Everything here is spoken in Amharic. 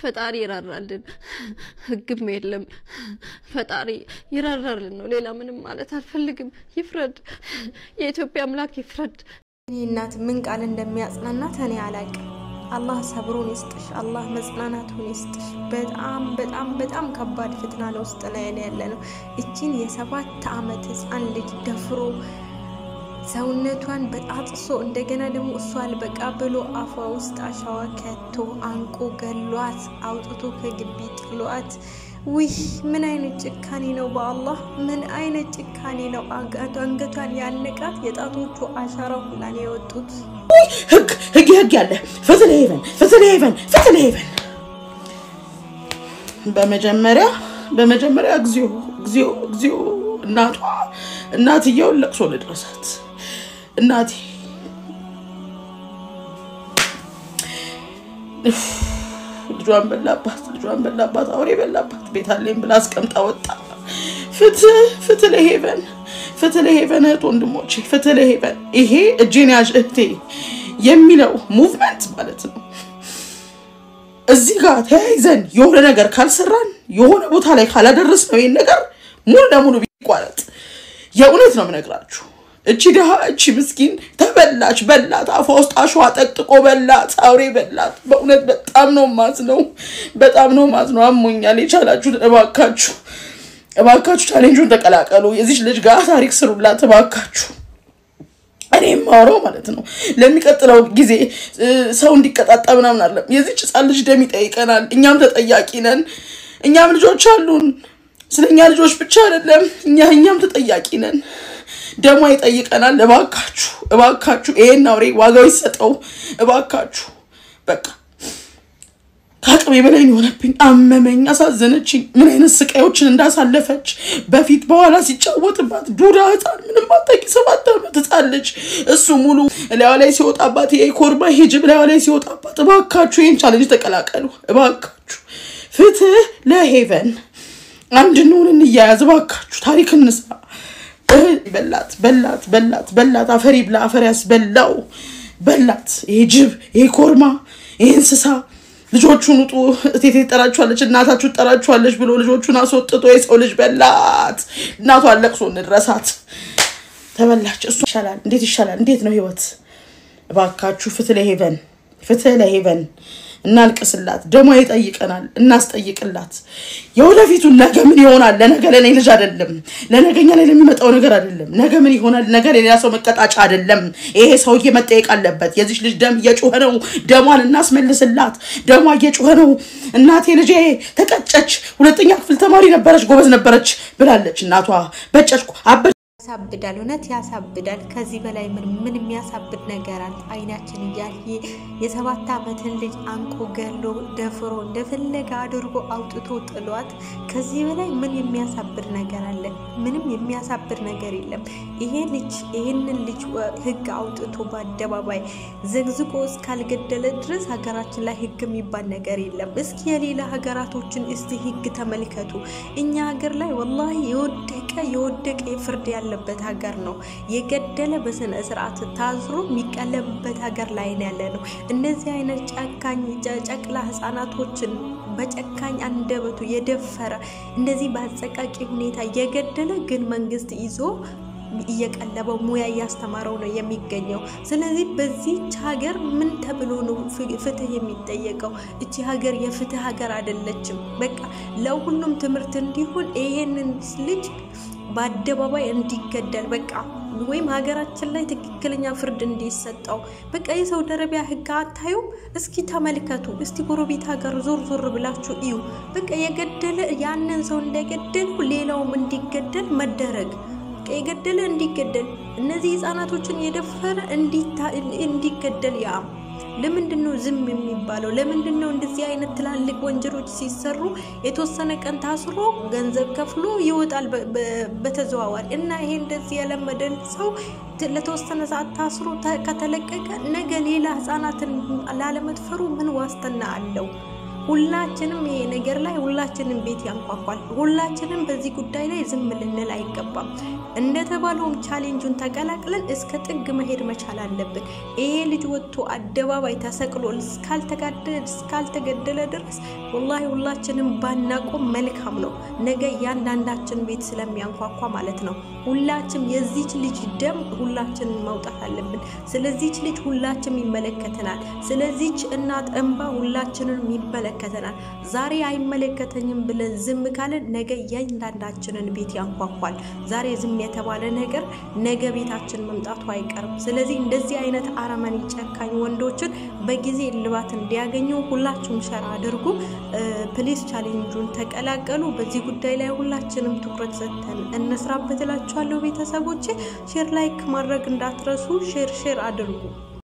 ፈጣሪ ይራራልን። ህግም የለም። ፈጣሪ ይራራልን ነው። ሌላ ምንም ማለት አልፈልግም። ይፍረድ፣ የኢትዮጵያ አምላክ ይፍረድ። እኔ እናት ምን ቃል እንደሚያጽናናት እኔ አላቅም። አላህ ሰብሩን ይስጥሽ፣ አላህ መጽናናቱን ይስጥሽ። በጣም በጣም በጣም ከባድ ፍትና ነው ውስጥ ላይ ያለ ነው። እቺን የሰባት ዓመት ህፃን ልጅ ደፍሮ ሰውነቷን በጣጥሶ እንደገና ደግሞ እሷ አልበቃ ብሎ አፏ ውስጥ አሻዋ ከቶ አንቆ ገሏት አውጥቶ ከግቢ ጥሏት። ውይ ምን አይነት ጭካኔ ነው! በአላህ ምን አይነት ጭካኔ ነው! አንገቷን ያነቃት የጣቶቹ አሻራ ሁላ ነው የወጡት። ህግ ህግ ህግ ያለ ፍትህ ለሄቨን ፍትህ ለሄቨን ፍትህ ለሄቨን። በመጀመሪያ በመጀመሪያ እግዚኦ እግዚኦ እግዚኦ እናቷ እናትየውን ለቅሶ ልድረሳት እናቴ ልጇን በላባት ልጇን በላባት አውሬ በላባት ቤታሌን ብላ አስቀምጣ ወጣ። ፍትህ ፍትህ ለሄቨን ፍትህ ለሄቨን እህት ወንድሞቼ ፍትህ ለሄቨን። ይሄ እጄን ያዥ እህቴ የሚለው ሙቭመንት ማለት ነው። እዚህ ጋር ተያይዘን የሆነ ነገር ካልሰራን የሆነ ቦታ ላይ ካላደረስ ነው ይህን ነገር ሙሉ ለሙሉ ቢቋረጥ የእውነት ነው የምነግራችሁ። እቺ ድሃ እቺ ምስኪን ተበላች፣ በላት፣ አፏ ውስጥ አሸዋ ጠቅጥቆ በላት፣ አውሬ በላት። በእውነት በጣም ነው ማዝነው፣ በጣም ነው ማዝነው። አሞኛል። የቻላችሁት እባካችሁ እባካችሁ challenge ኡን ተቀላቀሉ። የዚች ልጅ ጋር ታሪክ ስሩላት እባካችሁ። እኔ የማወራው ማለት ነው ለሚቀጥለው ጊዜ ሰው እንዲቀጣጣ ምናምን አለም። የዚች ህፃን ልጅ ደም ይጠይቀናል። እኛም ተጠያቂ ነን። እኛም ልጆች አሉን። ስለ እኛ ልጆች ብቻ አይደለም እኛ እኛም ተጠያቂ ነን። ደሟ ይጠይቀናል። እባካችሁ እባካችሁ ይሄን አውሬ ዋጋው ይሰጠው እባካችሁ። በቃ ከአቅሜ በላይ የሆነብኝ አመመኝ፣ አሳዘነችኝ። ምን አይነት ስቃዮችን እንዳሳለፈች በፊት በኋላ ሲጫወትባት ዱዳ ህፃን ምንም አታውቂ ሰባት ዓመት ህፃን ልጅ እሱ ሙሉ እላዋ ላይ ሲወጣባት ይሄ ኮርማ ሂጅብ እላዋ ላይ ሲወጣባት፣ እባካችሁ ይህን ቻለንጅ ተቀላቀሉ እባካችሁ። ፍትህ ለሄቨን አንድ እንያያዝ እባካችሁ። ታሪክ እንስራ። በላት በላት በላት በላት፣ አፈሪ ብላ አፈር ያስበላው በላት። ይሄ ጅብ ይሄ ኮርማ ይሄ እንስሳ ልጆቹን ውጡ፣ እቴቴ ትጠራችኋለች፣ እናታችሁ ትጠራችኋለች ብሎ ልጆቹን አስወጥቶ የሰው ልጅ በላት። እናቷን ለቅሶ እንድረሳት ተበላች። እሱ ይሻላል። እንዴት ይሻላል? እንዴት ነው ህይወት? እባካችሁ ፍትህ ለሄቨን ፍትህ ለሄቨን እናልቅስላት። ደሞ ይጠይቀናል፣ እናስጠይቅላት። የወደፊቱ ነገ ምን ይሆናል? ለነገ ለእኔ ልጅ አይደለም፣ ለነገኛ ላይ ለሚመጣው ነገር አይደለም። ነገ ምን ይሆናል? ነገ ለሌላ ሰው መቀጣጫ አይደለም። ይሄ ሰውዬ መጠየቅ አለበት። የዚች ልጅ ደም እየጮኸ ነው። ደሟን እናስመልስላት። ደሟ እየጮኸ ነው። እናቴ ልጄ ተቀጨች፣ ሁለተኛ ክፍል ተማሪ ነበረች፣ ጎበዝ ነበረች ብላለች። እናቷ በጨጭኩ አበ ያሳብዳል። እውነት ያሳብዳል። ከዚህ በላይ ምን ምን የሚያሳብድ ነገር አለ? አይናችን እያየ የሰባት ዓመትን ልጅ አንቆ ገሎ ደፍሮ እንደፈለገ አድርጎ አውጥቶ ጥሏት፣ ከዚህ በላይ ምን የሚያሳብድ ነገር አለ? ምንም የሚያሳብድ ነገር የለም። ይሄ ልጅ ይህንን ልጅ ሕግ አውጥቶ በአደባባይ ዘግዝቆ እስካልገደለ ድረስ ሀገራችን ላይ ሕግ የሚባል ነገር የለም። እስኪ የሌላ ሀገራቶችን እስቲ ሕግ ተመልከቱ። እኛ ሀገር ላይ ወላሂ የወደቀ የወደቀ የፍርድ ያለ በት ሀገር ነው። የገደለ በስነ ስርዓት ታስሮ የሚቀለብበት ሀገር ላይ ያለ ነው። እነዚህ አይነት ጨካኝ ጨቅላ ህጻናቶችን በጨካኝ አንደበቱ የደፈረ እንደዚህ በአሰቃቂ ሁኔታ የገደለ ግን መንግስት ይዞ እየቀለበው ሙያ እያስተማረው ነው የሚገኘው። ስለዚህ በዚች ሀገር ምን ተብሎ ነው ፍትህ የሚጠየቀው? እቺ ሀገር የፍትህ ሀገር አይደለችም። በቃ ለሁሉም ትምህርት እንዲሆን ይሄንን ልጅ በአደባባይ እንዲገደል በቃ ወይም ሀገራችን ላይ ትክክለኛ ፍርድ እንዲሰጠው በቃ የሳውዲ አረቢያ ህግ አታዩ? እስኪ ተመልከቱ። እስቲ ጎረቤት ሀገር ዞር ዞር ብላችሁ እዩ። በቃ የገደለ ያንን ሰው እንደገደሉ ሌላውም እንዲገደል መደረግ የገደለ እንዲገደል እነዚህ ህጻናቶችን የደፈረ እንዲገደል ያ ለምንድን ነው ዝም የሚባለው? ለምንድን ነው እንደዚህ አይነት ትላልቅ ወንጀሎች ሲሰሩ የተወሰነ ቀን ታስሮ ገንዘብ ከፍሎ ይወጣል በተዘዋዋሪ እና ይሄ እንደዚህ ያለመደን ሰው ለተወሰነ ሰዓት ታስሮ ከተለቀቀ ነገ ሌላ ህጻናትን ላለመድፈሩ ምን ዋስትና አለው? ሁላችንም ይሄ ነገር ላይ ሁላችንም ቤት ያንኳኳል። ሁላችንም በዚህ ጉዳይ ላይ ዝም ልንል አይገባም። እንደተባለውም challenge ኡን ተቀላቅለን እስከ ጥግ መሄድ መቻል አለብን። ይሄ ልጅ ወጥቶ አደባባይ ተሰቅሎ እስካልተገደለ ድረስ ወላሂ ሁላችንም ባናቆም መልካም ነው። ነገ እያንዳንዳችን ቤት ስለሚያንኳኳ ማለት ነው። ሁላችም የዚች ልጅ ደም ሁላችንን መውጣት አለብን። ስለዚች ልጅ ሁላችንም ይመለከተናል። ስለዚች እናት እንባ ሁላችንን ይመለከተናል። ዛሬ አይመለከተኝም ብለን ዝም ካለን ነገ እያንዳንዳችንን ቤት ያንኳኳል። ዛሬ ዝም የተባለ ነገር ነገ ቤታችን መምጣቱ አይቀርም። ስለዚህ እንደዚህ አይነት አረመኔ ጨካኝ ወንዶችን በጊዜ እልባት እንዲያገኙ ሁላችሁም share አድርጉ። please challenge ኡን ተቀላቀሉ። በዚህ ጉዳይ ላይ ሁላችንም ትኩረት ሰጥተን እንስራበት እላችኋለሁ። ቤተሰቦቼ share like ማድረግ እንዳትረሱ። share share አድርጉ።